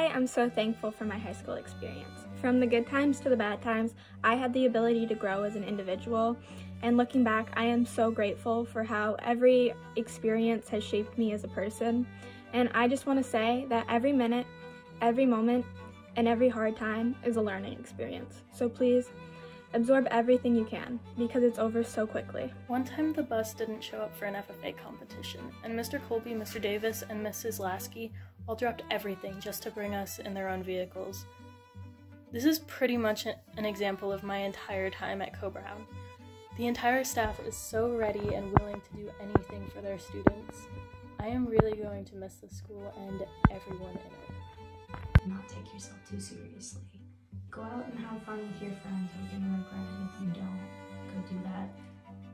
I am so thankful for my high school experience. From the good times to the bad times, I had the ability to grow as an individual. And looking back, I am so grateful for how every experience has shaped me as a person. And I just want to say that every minute, every moment, and every hard time is a learning experience. So please absorb everything you can because it's over so quickly. One time the bus didn't show up for an FFA competition, and Mr. Colby, Mr. Davis, and Mrs. Lasky all dropped everything just to bring us in their own vehicles. This is pretty much an example of my entire time at Coe-Brown. The entire staff is so ready and willing to do anything for their students. I am really going to miss the school and everyone in it. Not take yourself too seriously. Go out and have fun with your friends. You're gonna regret it if you don't. Go do that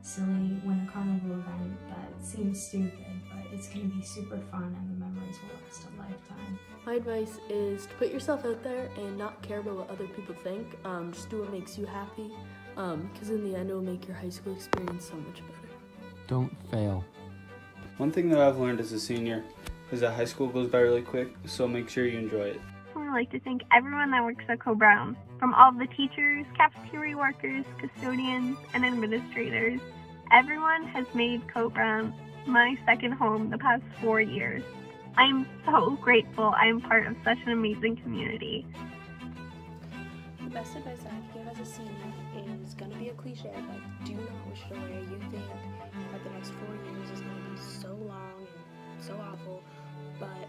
silly winter carnival event that seems stupid, but it's going to be super fun and memories will last a lifetime. My advice is to put yourself out there and not care about what other people think. Um, just do what makes you happy, because um, in the end, it will make your high school experience so much better. Don't fail. One thing that I've learned as a senior is that high school goes by really quick, so make sure you enjoy it. I would like to thank everyone that works at Coe-Brown, from all the teachers, cafeteria workers, custodians, and administrators. Everyone has made Coe-Brown my second home the past four years. I am so grateful I am part of such an amazing community. The best advice I can give as a senior is going to be a cliche, but do not wish it away. You think that the next four years is going to be so long and so awful, but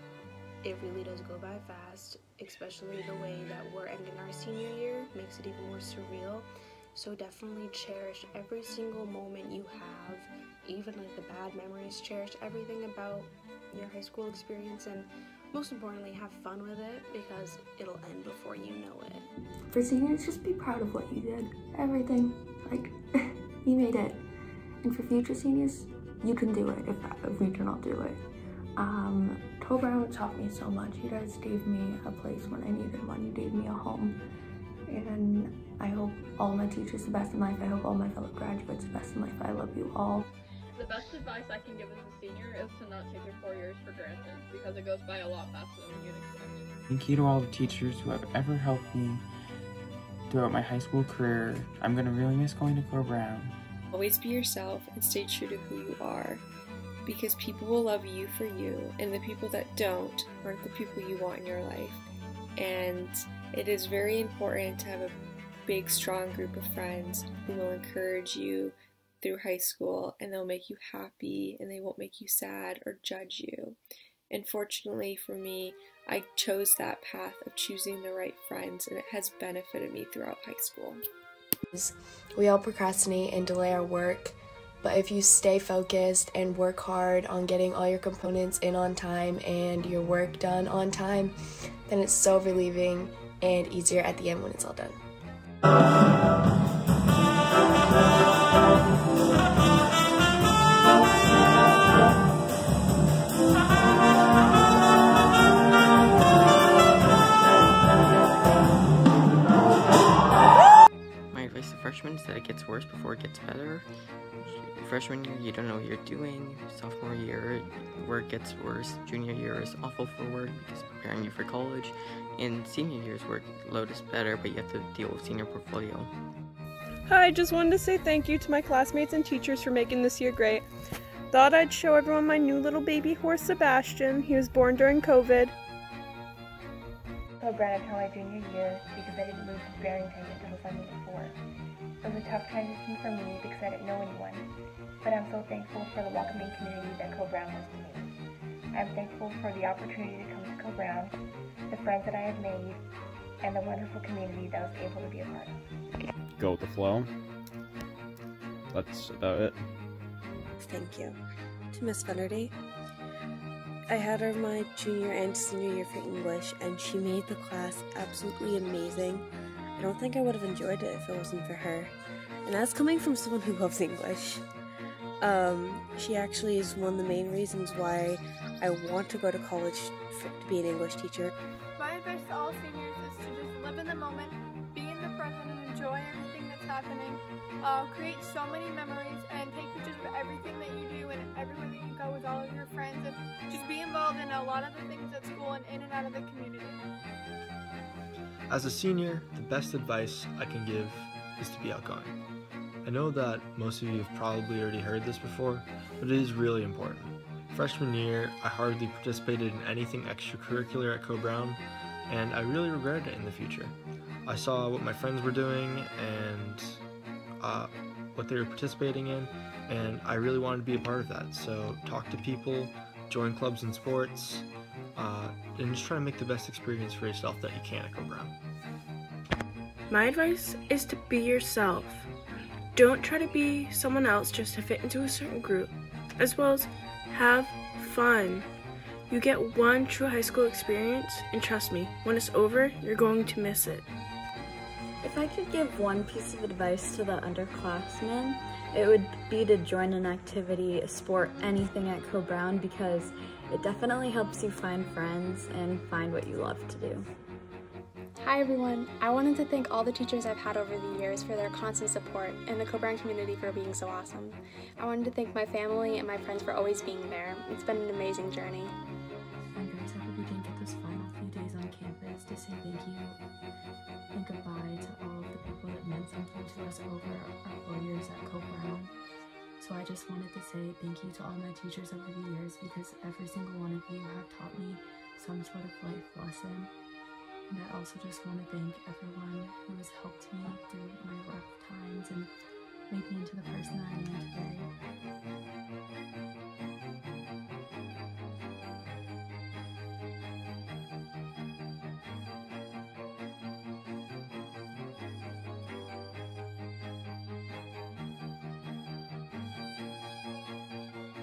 it really does go by fast, especially the way that we're ending our senior year makes it even more surreal. So definitely cherish every single moment you have, even like the bad memories. Cherish everything about your high school experience and most importantly, have fun with it because it'll end before you know it. For seniors, just be proud of what you did. Everything. Like, you made it. And for future seniors, you can do it if, if we cannot do it. Um, Coe-Brown taught me so much. You guys gave me a place when I needed one. You gave me a home. And I hope all my teachers the best in life. I hope all my fellow graduates the best in life. I love you all. The best advice I can give as a senior is to not take your four years for granted because it goes by a lot faster than you'd expect. Thank you to all the teachers who have ever helped me throughout my high school career. I'm going to really miss going to Coe-Brown. Always be yourself and stay true to who you are because people will love you for you and the people that don't aren't the people you want in your life. And it is very important to have a big, strong group of friends who will encourage you through high school and they'll make you happy and they won't make you sad or judge you. And fortunately for me, I chose that path of choosing the right friends and it has benefited me throughout high school. We all procrastinate and delay our work, but if you stay focused and work hard on getting all your components in on time and your work done on time, then it's so relieving and easier at the end when it's all done. Freshman year, you don't know what you're doing. Sophomore year, work gets worse. Junior year is awful for work because preparing you for college. And senior year's workload is better, but you have to deal with senior portfolio. Hi, I just wanted to say thank you to my classmates and teachers for making this year great. Thought I'd show everyone my new little baby horse, Sebastian. He was born during COVID. I brought until my junior year because I didn't move to Barrington until the summer before. It was a tough transition for me because I didn't know anyone, but I'm so thankful for the welcoming community that Coe-Brown was to me. I'm thankful for the opportunity to come to Coe-Brown, the friends that I have made, and the wonderful community that I was able to be a part of. Go with the flow. That's about it. Thank you. To Miss Venerday, I had her my junior and senior year for English, and she made the class absolutely amazing. I don't think I would have enjoyed it if it wasn't for her. And that's coming from someone who loves English. Um, she actually is one of the main reasons why I want to go to college for, to be an English teacher. My advice to all seniors is to just live in the moment, be in the present and enjoy everything that's happening. Uh, create so many memories and take pictures of everything that you do and everywhere that you go with all of your friends and just be involved in a lot of the things at school and in and out of the community. As a senior, the best advice I can give is to be outgoing. I know that most of you have probably already heard this before, but it is really important. Freshman year, I hardly participated in anything extracurricular at Coe-Brown, and I really regret it in the future. I saw what my friends were doing and uh, what they were participating in, and I really wanted to be a part of that. So talk to people, join clubs and sports, uh, and just try to make the best experience for yourself that you can at Coe-Brown. My advice is to be yourself. Don't try to be someone else just to fit into a certain group, as well as have fun. You get one true high school experience, and trust me, when it's over, you're going to miss it. If I could give one piece of advice to the underclassmen, it would be to join an activity, a sport, anything at Coe-Brown because it definitely helps you find friends and find what you love to do. Hi everyone. I wanted to thank all the teachers I've had over the years for their constant support and the Coe-Brown community for being so awesome. I wanted to thank my family and my friends for always being there. It's been an amazing journey. Say thank you and goodbye to all of the people that meant something to us over our four years at Coe-Brown. So I just wanted to say thank you to all my teachers over the years because every single one of you have taught me some sort of life lesson. And I also just want to thank everyone who has helped me through my rough times and made me into the person I am today.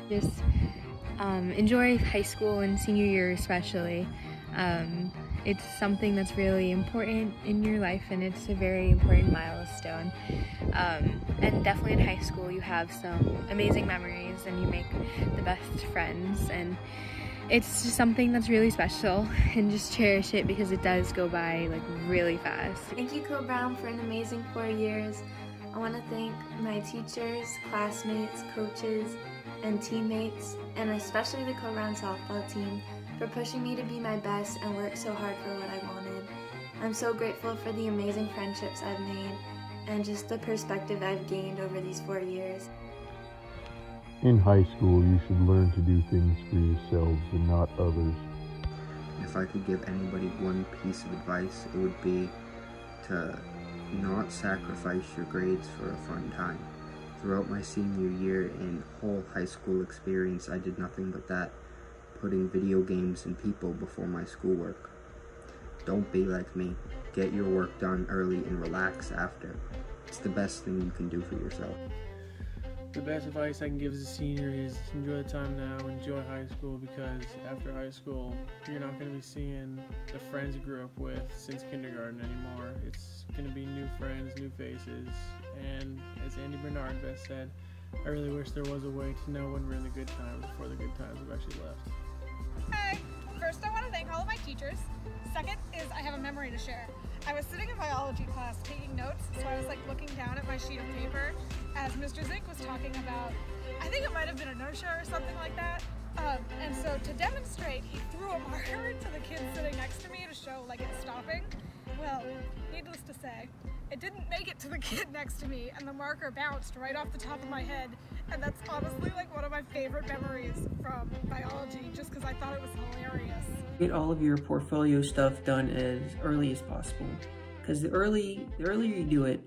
Just um, enjoy high school and senior year especially. Um, it's something that's really important in your life and it's a very important milestone. Um, and definitely in high school you have some amazing memories and you make the best friends and it's just something that's really special and just cherish it because it does go by like really fast. Thank you, Coe Brown, for an amazing four years. I want to thank my teachers, classmates, coaches, and teammates, and especially the Coe Brown softball team for pushing me to be my best and work so hard for what I wanted. I'm so grateful for the amazing friendships I've made and just the perspective I've gained over these four years. In high school, you should learn to do things for yourselves and not others. If I could give anybody one piece of advice, it would be to not sacrifice your grades for a fun time. Throughout my senior year and whole high school experience, I did nothing but that, putting video games and people before my schoolwork. Don't be like me. Get your work done early and relax after. It's the best thing you can do for yourself. The best advice I can give as a senior is enjoy the time now, enjoy high school because after high school, you're not going to be seeing the friends you grew up with since kindergarten anymore. It's going to be new friends, new faces, and as Andy Bernard best said, I really wish there was a way to know when we're in the good times before the good times have actually left. Hi! First, I want thank all of my teachers. Second is I have a memory to share. I was sitting in biology class taking notes, so I was like looking down at my sheet of paper as Mr. Zink was talking about, I think it might have been inertia or something like that. Um, and so to demonstrate, he threw a marker to the kid sitting next to me to show like it's stopping. Well, needless to say, it didn't make it to the kid next to me, and the marker bounced right off the top of my head. And that's honestly like one of my favorite memories from biology, just because I thought it was hilarious. Get all of your portfolio stuff done as early as possible, because the early the earlier you do it,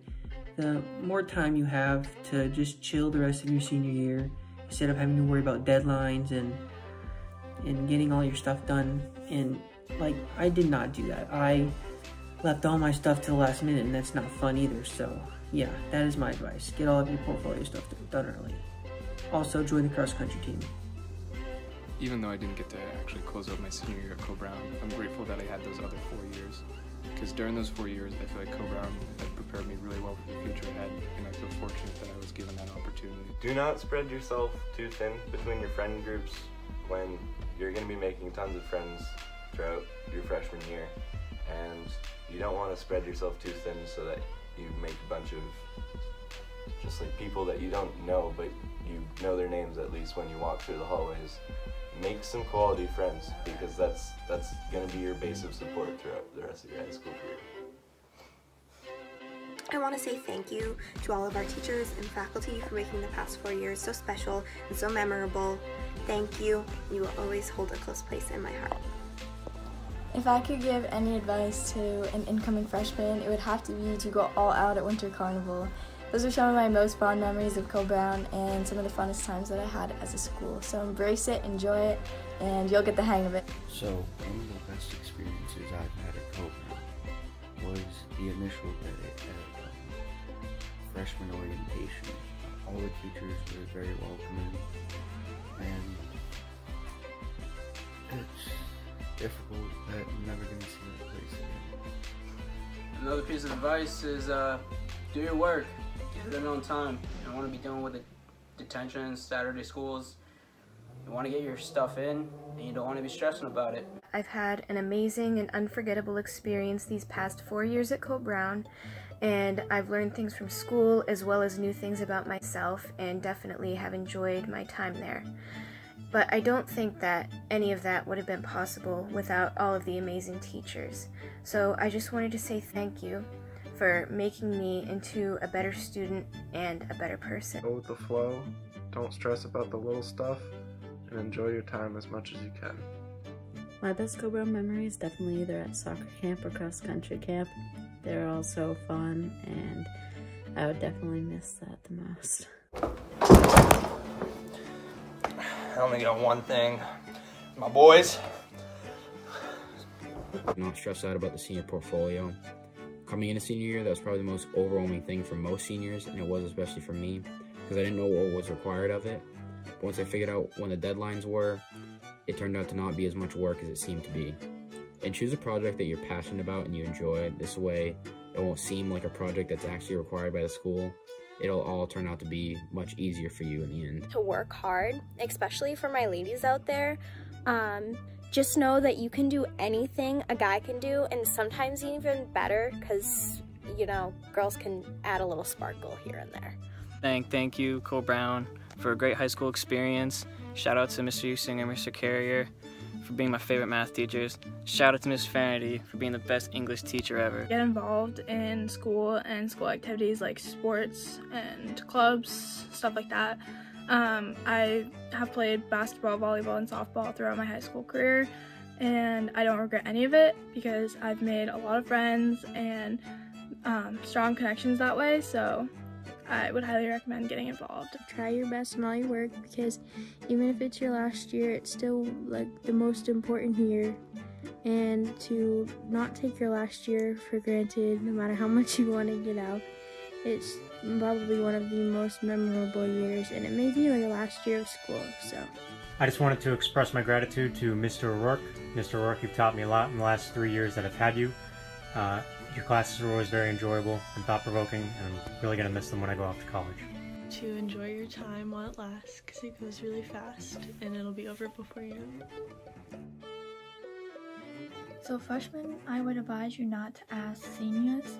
the more time you have to just chill the rest of your senior year instead of having to worry about deadlines and and getting all your stuff done. And like I did not do that. I left all my stuff to the last minute, and that's not fun either. So yeah, that is my advice. Get all of your portfolio stuff done early. Also, join the cross country team. Even though I didn't get to actually close out my senior year at Coe-Brown, I'm grateful that I had those other four years. Because during those four years, I feel like Coe-Brown had prepared me really well for the future ahead, and I feel fortunate that I was given that opportunity. Do not spread yourself too thin between your friend groups when you're going to be making tons of friends throughout your freshman year. and you don't want to spread yourself too thin so that you make a bunch of just like people that you don't know, but you know their names at least when you walk through the hallways. Make some quality friends because that's that's gonna be your base of support throughout the rest of your high school career. I want to say thank you to all of our teachers and faculty for making the past four years so special and so memorable. Thank you. You will always hold a close place in my heart. If I could give any advice to an incoming freshman, it would have to be to go all out at Winter Carnival. Those are some of my most fond memories of Coe-Brown and some of the funnest times that I had as a school. So embrace it, enjoy it, and you'll get the hang of it. So, one of the best experiences I've had at Coe-Brown was the initial day at um, freshman orientation. All the teachers were very welcoming, and it's difficult that I'm never going to see that place again. Another piece of advice is uh, do your work. Get it in on time. You don't want to be dealing with the detention, Saturday schools. You want to get your stuff in, and you don't want to be stressing about it. I've had an amazing and unforgettable experience these past four years at Coe Brown, and I've learned things from school as well as new things about myself, and definitely have enjoyed my time there. But I don't think that any of that would have been possible without all of the amazing teachers. So I just wanted to say thank you for making me into a better student and a better person. Go with the flow, don't stress about the little stuff, and enjoy your time as much as you can. My best Coe Brown memory is definitely either at soccer camp or cross country camp. They're all so fun, and I would definitely miss that the most. I only got one thing. My boys. Not stressed out about the senior portfolio. Coming into senior year, that was probably the most overwhelming thing for most seniors, and it was especially for me, because I didn't know what was required of it. But once I figured out when the deadlines were, it turned out to not be as much work as it seemed to be. And choose a project that you're passionate about and you enjoy. This way, it won't seem like a project that's actually required by the school. It'll all turn out to be much easier for you in the end. To work hard, especially for my ladies out there. Um, just know that you can do anything a guy can do, and sometimes even better, because, you know, girls can add a little sparkle here and there. Thank, thank you, Coe Brown, for a great high school experience. Shout out to Mr. Usinger and Mr. Carrier for being my favorite math teachers. Shout out to Miss Fanity for being the best English teacher ever. Get involved in school and school activities like sports and clubs, stuff like that. Um, I have played basketball, volleyball, and softball throughout my high school career, and I don't regret any of it because I've made a lot of friends and um, strong connections that way. So I would highly recommend getting involved. Try your best in all your work because even if it's your last year, it's still like the most important year. And to not take your last year for granted, no matter how much you want to get out, it's probably one of the most memorable years, and it may be like the last year of school. So. I just wanted to express my gratitude to Mr. O'Rourke. Mr. O'Rourke, you've taught me a lot in the last three years that I've had you. Uh, your classes were always very enjoyable and thought-provoking, and I'm really going to miss them when I go off to college. To enjoy your time while it lasts, because it goes really fast, and it'll be over before you know it. So freshmen, I would advise you not to ask seniors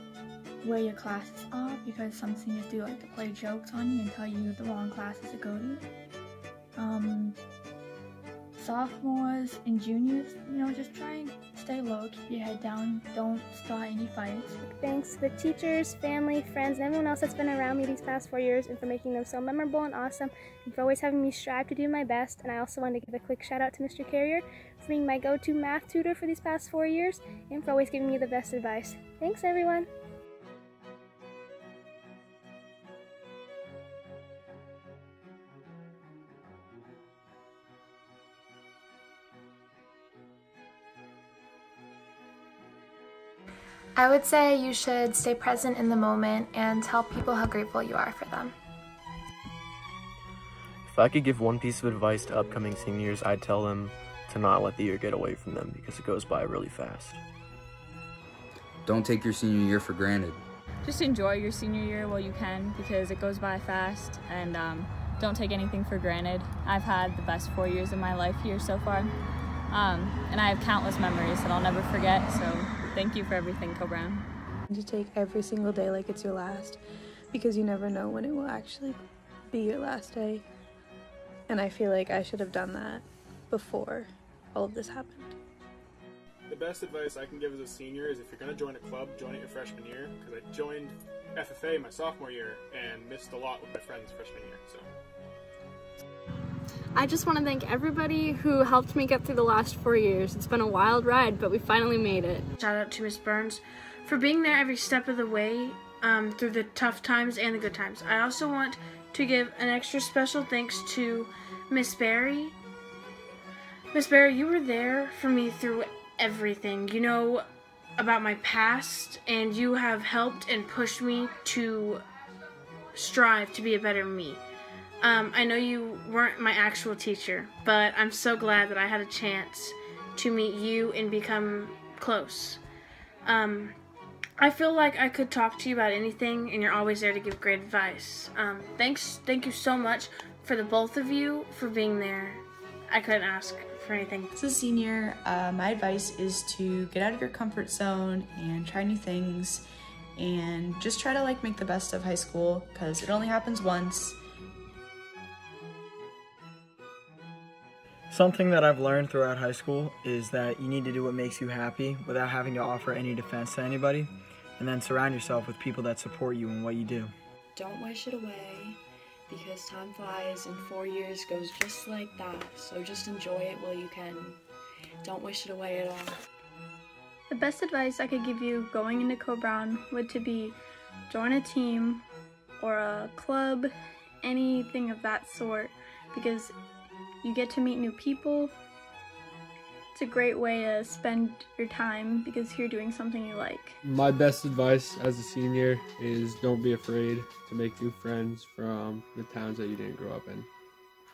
where your classes are because some seniors do like to play jokes on you and tell you the wrong classes to go to. Um, sophomores and juniors, you know, just try and stay low, keep your head down, don't start any fights. Thanks to the teachers, family, friends, and everyone else that's been around me these past four years and for making them so memorable and awesome and for always having me strive to do my best. And I also want to give a quick shout out to Mr. Carrier for being my go-to math tutor for these past four years and for always giving me the best advice. Thanks everyone! I would say you should stay present in the moment and tell people how grateful you are for them. If I could give one piece of advice to upcoming seniors, I'd tell them to not let the year get away from them because it goes by really fast. Don't take your senior year for granted. Just enjoy your senior year while you can because it goes by fast and um, don't take anything for granted. I've had the best four years of my life here so far um, and I have countless memories that I'll never forget so thank you for everything, Coe-Brown. To take every single day like it's your last because you never know when it will actually be your last day. And I feel like I should have done that before all of this happened. The best advice I can give as a senior is if you're going to join a club, join it your freshman year. Because I joined FFA my sophomore year and missed a lot with my friends freshman year. So. I just want to thank everybody who helped me get through the last four years. It's been a wild ride, but we finally made it. Shout out to Miss Burns for being there every step of the way um, through the tough times and the good times. I also want to give an extra special thanks to Miss Barry. Miss Barry, you were there for me through everything. You know about my past, and you have helped and pushed me to strive to be a better me. Um, I know you weren't my actual teacher, but I'm so glad that I had a chance to meet you and become close. Um, I feel like I could talk to you about anything, and you're always there to give great advice. Um, thanks, thank you so much for the both of you for being there. I couldn't ask for anything. As a senior, uh, my advice is to get out of your comfort zone and try new things, and just try to like make the best of high school because it only happens once. Something that I've learned throughout high school is that you need to do what makes you happy without having to offer any defense to anybody, and then surround yourself with people that support you in what you do. Don't wish it away because time flies and four years goes just like that, so just enjoy it while you can. Don't wish it away at all. The best advice I could give you going into Coe-Brown would to be join a team or a club, anything of that sort, because you get to meet new people. It's a great way to spend your time because you're doing something you like. My best advice as a senior is don't be afraid to make new friends from the towns that you didn't grow up in.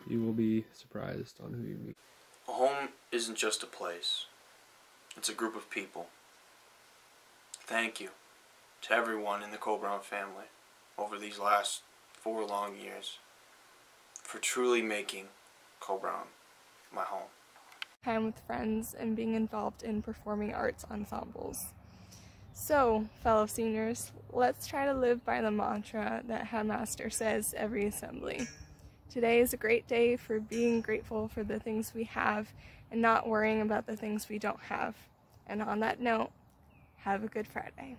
You will be surprised on who you meet. A home isn't just a place, it's a group of people. Thank you to everyone in the Coe-Brown family over these last four long years for truly making Coe-Brown my home. Time with friends and being involved in performing arts ensembles. So, fellow seniors, let's try to live by the mantra that Headmaster says every assembly. Today is a great day for being grateful for the things we have and not worrying about the things we don't have. And on that note, have a good Friday.